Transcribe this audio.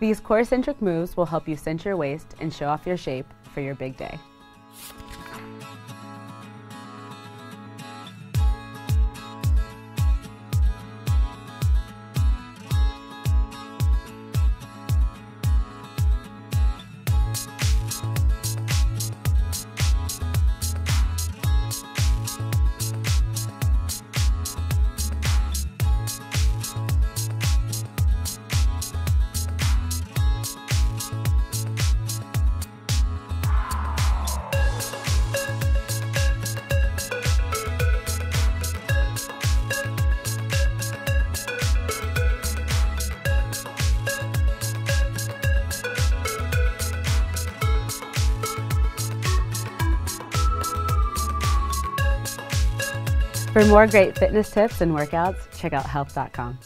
These core-centric moves will help you cinch your waist and show off your shape for your big day. For more great fitness tips and workouts, check out health.com.